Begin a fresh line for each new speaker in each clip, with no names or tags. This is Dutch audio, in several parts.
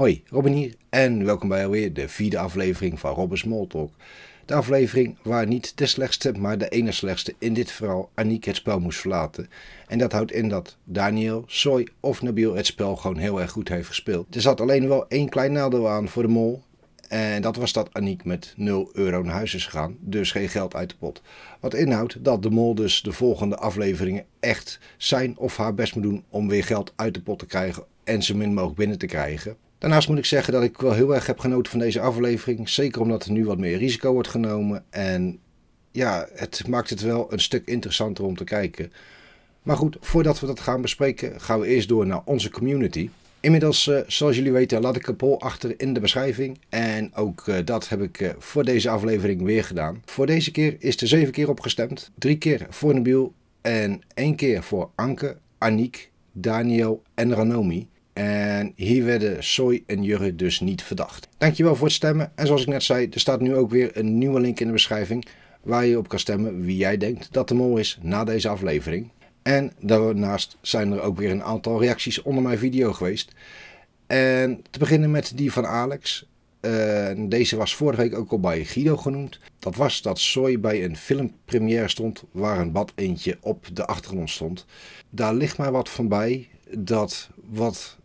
Hoi, Robin hier en welkom bij alweer de vierde aflevering van Robin Smalltalk. De aflevering waar niet de slechtste, maar de ene slechtste in dit verhaal Aniek het spel moest verlaten. En dat houdt in dat Daniel, Soy of Nabil het spel gewoon heel erg goed heeft gespeeld. Er zat alleen wel één klein nadeel aan voor de mol. En dat was dat Aniek met 0 euro naar huis is gegaan, dus geen geld uit de pot. Wat inhoudt dat de mol dus de volgende afleveringen echt zijn of haar best moet doen om weer geld uit de pot te krijgen en zo min mogelijk binnen te krijgen. Daarnaast moet ik zeggen dat ik wel heel erg heb genoten van deze aflevering. Zeker omdat er nu wat meer risico wordt genomen. En ja, het maakt het wel een stuk interessanter om te kijken. Maar goed, voordat we dat gaan bespreken, gaan we eerst door naar onze community. Inmiddels, uh, zoals jullie weten, laat ik een poll achter in de beschrijving. En ook uh, dat heb ik uh, voor deze aflevering weer gedaan. Voor deze keer is er 7 keer opgestemd. 3 keer voor Nabil en 1 keer voor Anke, Aniek, Daniel en Ranomi. En hier werden Soy en Jurre dus niet verdacht. Dankjewel voor het stemmen. En zoals ik net zei, er staat nu ook weer een nieuwe link in de beschrijving. Waar je op kan stemmen wie jij denkt dat de mol is na deze aflevering. En daarnaast zijn er ook weer een aantal reacties onder mijn video geweest. En te beginnen met die van Alex. Deze was vorige week ook al bij Guido genoemd. Dat was dat Soy bij een filmpremière stond waar een bad eentje op de achtergrond stond. Daar ligt mij wat van bij dat wat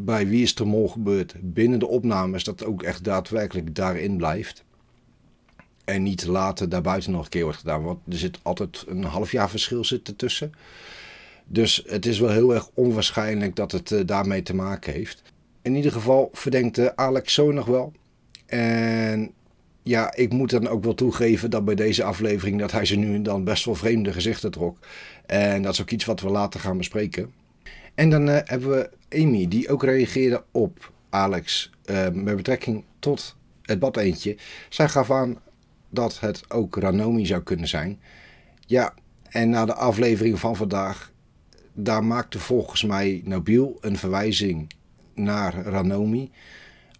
bij Wie is de Mol gebeurt binnen de opnames, dat ook echt daadwerkelijk daarin blijft. En niet later daarbuiten nog een keer wordt gedaan. Want er zit altijd een half jaar verschil zit ertussen. Dus het is wel heel erg onwaarschijnlijk dat het uh, daarmee te maken heeft. In ieder geval verdenkt uh, Alex zo nog wel. En ja, ik moet dan ook wel toegeven dat bij deze aflevering dat hij ze nu en dan best wel vreemde gezichten trok. En dat is ook iets wat we later gaan bespreken. En dan uh, hebben we Amy, die ook reageerde op Alex uh, met betrekking tot het bad eentje. Zij gaf aan dat het ook Ranomi zou kunnen zijn. Ja, en na de aflevering van vandaag, daar maakte volgens mij Nabil een verwijzing naar Ranomi.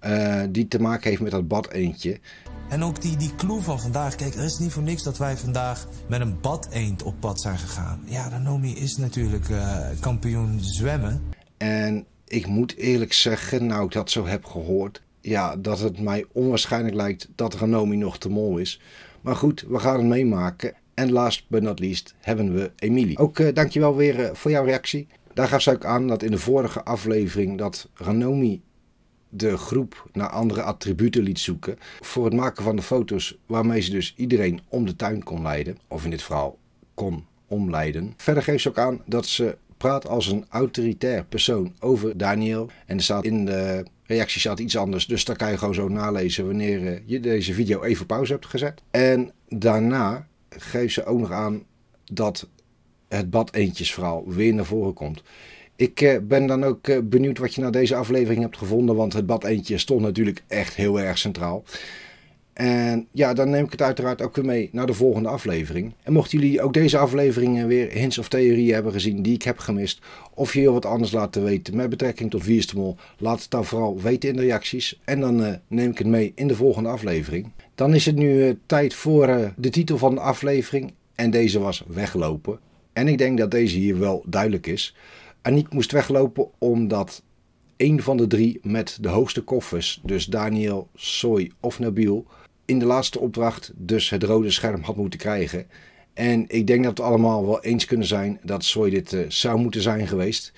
Uh, die te maken heeft met dat bad eentje.
En ook die, die clue van vandaag. Kijk, het is niet voor niks dat wij vandaag met een bad eend op pad zijn gegaan. Ja, Ranomi is natuurlijk uh, kampioen zwemmen.
En ik moet eerlijk zeggen, nou ik dat zo heb gehoord, ja, dat het mij onwaarschijnlijk lijkt dat Ranomi nog te mol is. Maar goed, we gaan het meemaken. En last but not least hebben we Emilie. Ook uh, dankjewel weer voor jouw reactie. Daar gaf ze ook aan dat in de vorige aflevering dat Ranomi de groep naar andere attributen liet zoeken voor het maken van de foto's waarmee ze dus iedereen om de tuin kon leiden. Of in dit verhaal kon omleiden. Verder geeft ze ook aan dat ze praat als een autoritair persoon over Daniel. En er staat in de reactie staat iets anders. Dus daar kan je gewoon zo nalezen wanneer eh, je deze video even pauze hebt gezet. En daarna geeft ze ook nog aan dat het bad eentjesverhaal weer naar voren komt. Ik eh, ben dan ook eh, benieuwd wat je na deze aflevering hebt gevonden. Want het bad eentje stond natuurlijk echt heel erg centraal. En ja, dan neem ik het uiteraard ook weer mee naar de volgende aflevering. En mochten jullie ook deze afleveringen weer hints of theorieën hebben gezien die ik heb gemist, of je heel wat anders laten weten met betrekking tot Wie laat het dan vooral weten in de reacties. En dan neem ik het mee in de volgende aflevering. Dan is het nu tijd voor de titel van de aflevering. En deze was Weglopen. En ik denk dat deze hier wel duidelijk is. Aniek moest weglopen omdat een van de drie met de hoogste koffers, dus Daniel, Soy of Nabil, in de laatste opdracht dus het rode scherm had moeten krijgen. En ik denk dat we allemaal wel eens kunnen zijn dat Soy dit uh, zou moeten zijn geweest.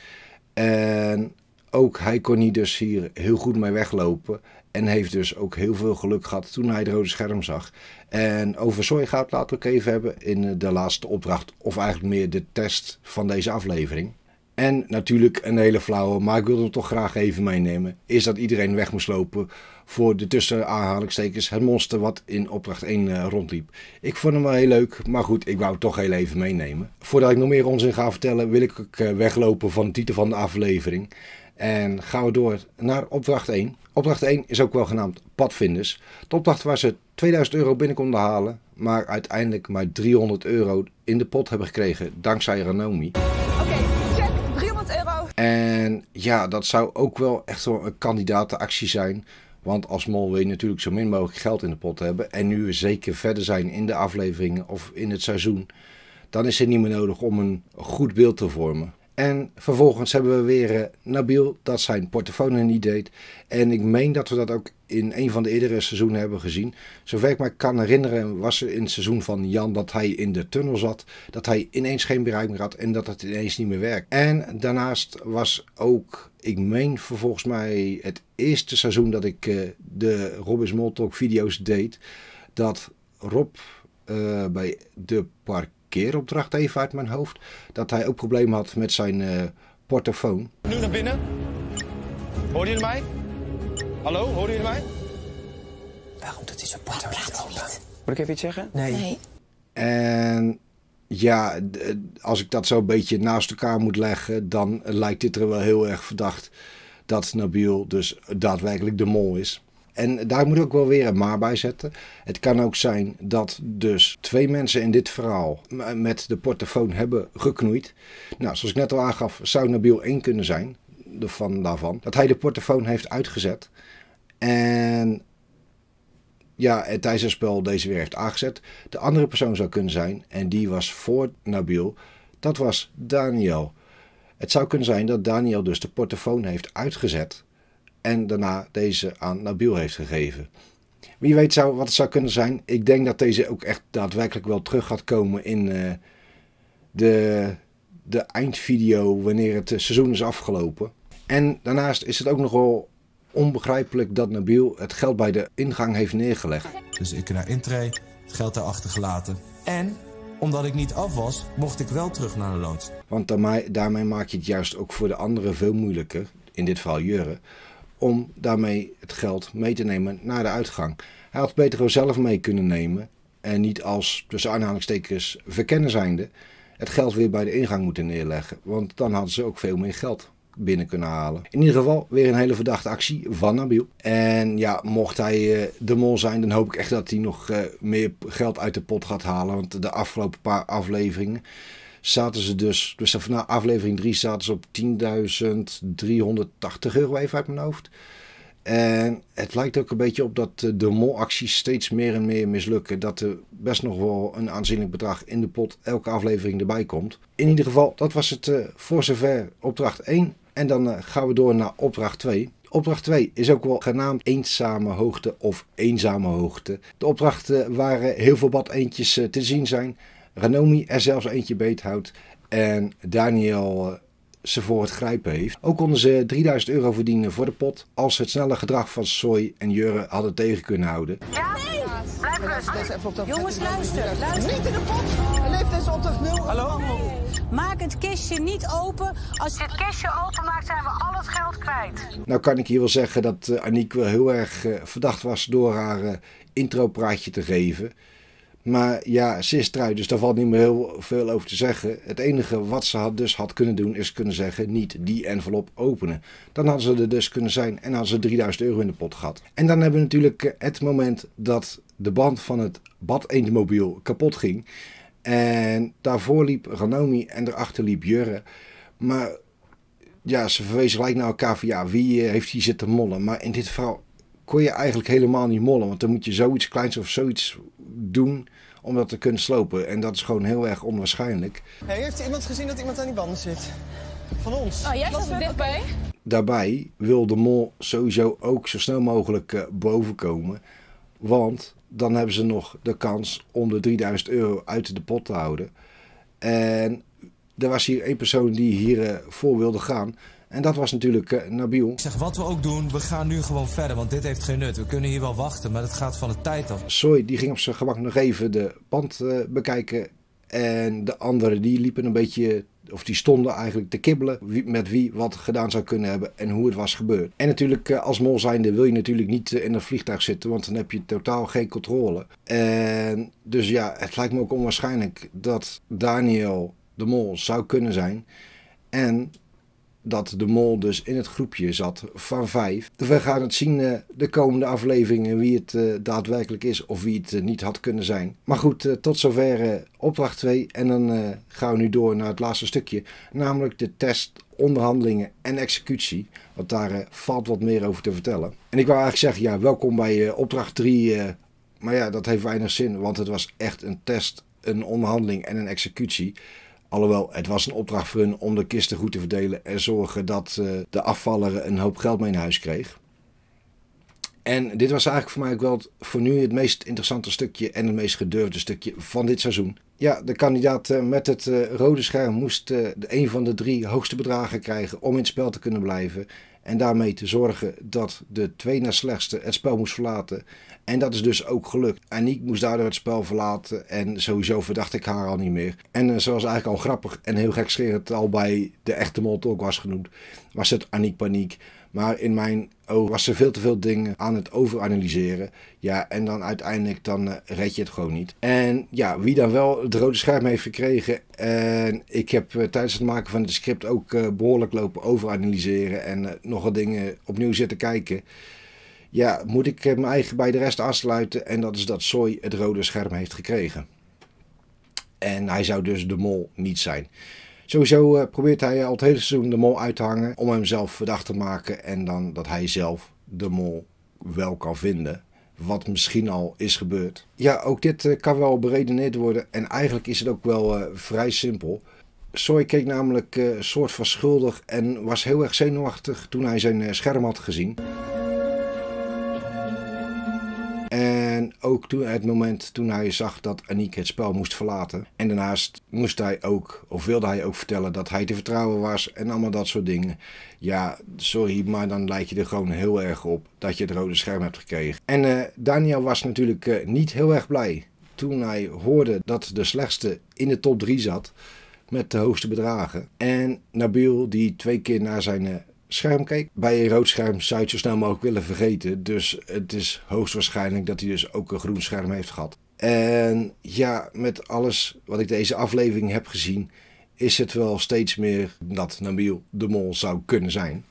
En ook hij kon niet dus hier heel goed mee weglopen. En heeft dus ook heel veel geluk gehad toen hij het rode scherm zag. En over Soy gaat het later ook even hebben in de laatste opdracht. Of eigenlijk meer de test van deze aflevering. En natuurlijk een hele flauwe, maar ik wilde hem toch graag even meenemen. Is dat iedereen weg moest lopen voor de tussen aanhalingstekens het monster wat in opdracht 1 uh, rondliep. Ik vond hem wel heel leuk, maar goed, ik wou het toch heel even meenemen. Voordat ik nog meer onzin ga vertellen, wil ik uh, weglopen van de titel van de aflevering. En gaan we door naar opdracht 1. Opdracht 1 is ook wel genaamd Padvinders. De opdracht waar ze 2000 euro binnen konden halen, maar uiteindelijk maar 300 euro in de pot hebben gekregen dankzij Ranomi. En ja, dat zou ook wel echt wel een kandidatenactie zijn. Want als mol wil je natuurlijk zo min mogelijk geld in de pot hebben. En nu we zeker verder zijn in de afleveringen of in het seizoen. Dan is het niet meer nodig om een goed beeld te vormen. En vervolgens hebben we weer uh, Nabil dat zijn portofoon niet deed. En ik meen dat we dat ook in een van de eerdere seizoenen hebben gezien. Zover ik me kan herinneren was er in het seizoen van Jan dat hij in de tunnel zat. Dat hij ineens geen bereik meer had en dat het ineens niet meer werkt. En daarnaast was ook, ik meen volgens mij het eerste seizoen dat ik uh, de Robin Smalltalk video's deed. Dat Rob uh, bij de parkeeropdracht even uit mijn hoofd. Dat hij ook problemen had met zijn uh, portofoon.
Nu naar binnen. Hoor je mij? Hallo, hoor je mij?
Waarom doet hij zijn portofoon open?
Moet ik even iets zeggen?
Nee. nee.
En ja, als ik dat zo een beetje naast elkaar moet leggen, dan lijkt dit er wel heel erg verdacht dat Nabil dus daadwerkelijk de mol is. En daar moet ook wel weer een maar bij zetten. Het kan ook zijn dat dus twee mensen in dit verhaal met de portofoon hebben geknoeid. Nou, zoals ik net al aangaf, zou Nabil één kunnen zijn van daarvan. Dat hij de portofoon heeft uitgezet. En ja, het spel deze weer heeft aangezet. De andere persoon zou kunnen zijn, en die was voor Nabil, dat was Daniel. Het zou kunnen zijn dat Daniel dus de portofoon heeft uitgezet en daarna deze aan Nabil heeft gegeven. Wie weet zou, wat het zou kunnen zijn. Ik denk dat deze ook echt daadwerkelijk wel terug gaat komen in uh, de, de eindvideo wanneer het seizoen is afgelopen. En daarnaast is het ook nogal onbegrijpelijk dat Nabil het geld bij de ingang heeft neergelegd.
Dus ik naar intree, het geld daar achtergelaten. En omdat ik niet af was, mocht ik wel terug naar de loods.
Want daarmee, daarmee maak je het juist ook voor de anderen veel moeilijker, in dit geval Jurre, om daarmee het geld mee te nemen naar de uitgang. Hij had beter gewoon zelf mee kunnen nemen en niet als, tussen aanhalingstekens, verkennen zijnde, het geld weer bij de ingang moeten neerleggen. Want dan hadden ze ook veel meer geld binnen kunnen halen. In ieder geval weer een hele verdachte actie van Nabil. En ja, mocht hij uh, de mol zijn, dan hoop ik echt dat hij nog uh, meer geld uit de pot gaat halen. Want de afgelopen paar afleveringen zaten ze dus, dus vanaf aflevering 3 zaten ze op 10.380 euro even uit mijn hoofd. En het lijkt ook een beetje op dat de molacties steeds meer en meer mislukken. Dat er best nog wel een aanzienlijk bedrag in de pot elke aflevering erbij komt. In ieder geval, dat was het uh, voor zover opdracht 1. En dan uh, gaan we door naar opdracht 2. Opdracht 2 is ook wel genaamd eenzame hoogte of eenzame hoogte. De opdrachten waar heel veel bad eentjes te zien zijn. Ranomi er zelfs eentje beet houdt. En Daniel ze voor het grijpen heeft. Ook konden ze 3000 euro verdienen voor de pot als ze het snelle gedrag van Soy en Jurre hadden tegen kunnen houden.
Ja? Nee, blijf
rustig. Jongens, luister. luister.
Niet in de pot. En heeft deze opdracht 0.
Hallo?
Maak het kistje niet open. Als
je het kistje openmaakt, zijn we al het geld kwijt.
Nou kan ik hier wel zeggen dat uh, Aniek wel heel erg uh, verdacht was door haar uh, intropraatje te geven. Maar ja, ze is trui, dus daar valt niet meer heel veel over te zeggen. Het enige wat ze had dus had kunnen doen, is kunnen zeggen: niet die envelop openen. Dan hadden ze er dus kunnen zijn en hadden ze 3000 euro in de pot gehad. En dan hebben we natuurlijk het moment dat de band van het bad eendmobiel kapot ging. En daarvoor liep Ranomi en daarachter liep Jurre. Maar ja, ze verwezen gelijk naar elkaar van ja, wie heeft hier zitten mollen. Maar in dit verhaal kon je eigenlijk helemaal niet mollen. Want dan moet je zoiets kleins of zoiets doen om dat te kunnen slopen. En dat is gewoon heel erg onwaarschijnlijk.
Hey, heeft iemand gezien dat iemand aan die banden zit? Van ons?
Oh, jij staat er dichtbij?
Daarbij wil de mol sowieso ook zo snel mogelijk uh, boven komen. Want dan hebben ze nog de kans om de 3000 euro uit de pot te houden. En er was hier één persoon die hier uh, voor wilde gaan. En dat was natuurlijk uh, Nabil.
Ik zeg, wat we ook doen, we gaan nu gewoon verder, want dit heeft geen nut. We kunnen hier wel wachten, maar het gaat van de tijd af.
Soy, die ging op zijn gemak nog even de band uh, bekijken. En de anderen, die liepen een beetje, of die stonden eigenlijk te kibbelen wie, met wie wat gedaan zou kunnen hebben en hoe het was gebeurd. En natuurlijk, uh, als mol zijnde wil je natuurlijk niet in een vliegtuig zitten, want dan heb je totaal geen controle. En dus ja, het lijkt me ook onwaarschijnlijk dat Daniel de mol zou kunnen zijn. En dat de mol dus in het groepje zat van vijf. We gaan het zien uh, de komende afleveringen wie het uh, daadwerkelijk is of wie het uh, niet had kunnen zijn. Maar goed, tot zover opdracht 2 en dan gaan we nu door naar het laatste stukje, namelijk de test, onderhandelingen en executie. Want daar valt wat meer over te vertellen. En ik wou eigenlijk zeggen, ja, welkom bij opdracht 3. maar ja, dat heeft weinig zin, want het was echt een test, een onderhandeling en een executie. Alhoewel, het was een opdracht voor hun om de kisten goed te verdelen en zorgen dat uh, de afvaller een hoop geld mee naar huis kreeg. En dit was eigenlijk voor mij ook wel voor nu het meest interessante stukje en het meest gedurfde stukje van dit seizoen. Ja, de kandidaat eh, met het uh, rode scherm moest een van de drie hoogste bedragen krijgen om in het spel te kunnen blijven. En daarmee te zorgen dat de twee na slechtste het spel moest verlaten. En dat is dus ook gelukt. Aniek moest daardoor het spel verlaten. En sowieso verdacht ik haar al niet meer. En zoals eigenlijk al grappig en heel gekscherend al bij de echte mol ook was genoemd, was het Aniek Paniek. Maar in mijn oog was er veel te veel dingen aan het overanalyseren. Ja, en dan uiteindelijk dan uh, red je het gewoon niet. En ja, wie dan wel het rode scherm heeft gekregen. En ik heb uh, tijdens het maken van het script ook uh, behoorlijk lopen overanalyseren. En nog wat dingen opnieuw zitten kijken. Ja, moet ik mijn eigen bij de rest aansluiten. En dat is dat Soy het rode scherm heeft gekregen. En hij zou dus de mol niet zijn. Sowieso uh, probeert hij al het hele seizoen de mol uit te hangen om hem zelf verdacht te maken. En dan dat hij zelf de mol wel kan vinden. Wat misschien al is gebeurd. Ja, ook dit uh, kan wel beredeneerd worden. En eigenlijk is het ook wel uh, vrij simpel. Soy keek namelijk een soort van schuldig en was heel erg zenuwachtig toen hij zijn scherm had gezien. Ook toen, het moment toen hij zag dat Aniek het spel moest verlaten. En daarnaast moest hij ook, of wilde hij ook vertellen dat hij te vertrouwen was en allemaal dat soort dingen. Ja, sorry, maar dan lijkt je er gewoon heel erg op dat je het rode scherm hebt gekregen. En uh, Daniel was natuurlijk uh, niet heel erg blij toen hij hoorde dat de slechtste in de top 3 zat met de hoogste bedragen. En Nabil, die twee keer naar zijn uh, scherm keek. Bij een rood scherm zou je het zo snel mogelijk willen vergeten. Dus het is hoogstwaarschijnlijk dat hij dus ook een groen scherm heeft gehad. En ja, met alles wat ik deze aflevering heb gezien, is het wel steeds meer dat Nabil de mol zou kunnen zijn.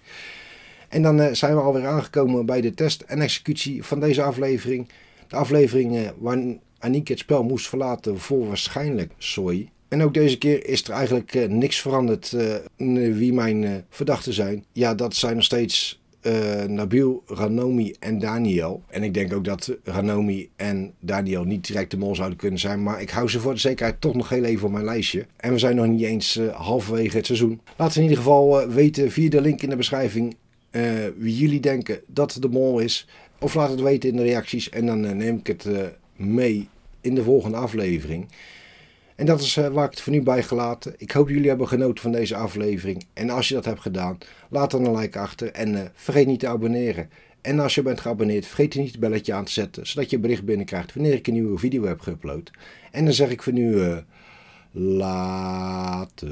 En dan uh, zijn we alweer aangekomen bij de test en executie van deze aflevering. De aflevering uh, waar Aniek het spel moest verlaten voor waarschijnlijk Soy. En ook deze keer is er eigenlijk uh, niks veranderd uh, wie mijn uh, verdachten zijn. Ja, dat zijn nog steeds Nabil, Ranomi en Daniel. En ik denk ook dat Ranomi en Daniel niet direct de mol zouden kunnen zijn. Maar ik hou ze voor de zekerheid toch nog heel even op mijn lijstje. En we zijn nog niet eens halverwege het seizoen. Laat in ieder geval weten via de link in de beschrijving wie jullie denken dat de mol is. Of laat het weten in de reacties en dan neem ik het mee in de volgende aflevering. En dat is uh, waar ik het voor nu bij gelaten. Ik hoop jullie hebben genoten van deze aflevering. En als je dat hebt gedaan, laat dan een like achter en uh, vergeet niet te abonneren. En als je bent geabonneerd, vergeet niet het belletje aan te zetten, zodat je bericht binnenkrijgt wanneer ik een nieuwe video heb geüpload. En dan zeg ik voor nu uh, later.